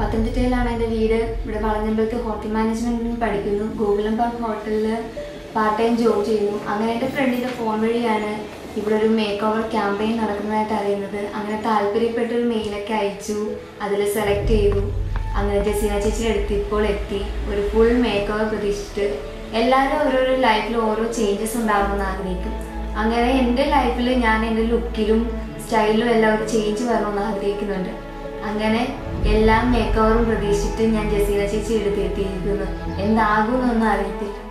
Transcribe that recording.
പത്തനംതിട്ടയിലാണ് എന്റെ വീട്. ഇവിടെ വളഞ്ഞമ്പലത്ത് ഹോട്ടൽ മാനേജ്മെന്റിന് പഠിക്കുന്നു. ഗോകുലം പാർക്ക് ഹോട്ടലിൽ പാർട്ട് ടൈം ജോബ് ചെയ്യുന്നു. അങ്ങനെ എന്റെ ഫ്രണ്ടിന്റെ ഫോൺ വഴിയാണ് ഇവിടെ ഒരു മേക്ക് ഓവർ ക്യാമ്പയിൻ നടക്കുന്നതായിട്ട് അറിയുന്നത്. അങ്ങനെ താല്പര്യപ്പെട്ട ഒരു മെയിലൊക്കെ അയച്ചു. അതിൽ സെലക്ട് ചെയ്തു. അങ്ങനെ ജസീന ചേച്ചിയുടെ അടുത്ത് ഇപ്പോൾ എത്തി. ഒരു ഫുൾ മേക്ക് ഓവർ പ്രതീക്ഷിച്ചിട്ട് എല്ലാവരും ഓരോരോ ലൈഫിൽ ഓരോ ചേഞ്ചസ് ഉണ്ടാകുമെന്ന് ആഗ്രഹിക്കും. അങ്ങനെ എന്റെ ലൈഫിൽ ഞാൻ എന്റെ ലുക്കിലും സ്റ്റൈലിലും എല്ലാം ഒരു ചേഞ്ച് വരണമെന്ന് ആഗ്രഹിക്കുന്നുണ്ട്. അങ്ങനെ എല്ലാ മേക്കവറും പ്രതീക്ഷിച്ചിട്ട് ഞാൻ ജസീന ചേച്ചി എടുത്ത് എത്തിയിരിക്കുന്നു എന്താകുമെന്നൊന്നും അറിയത്തില്ല.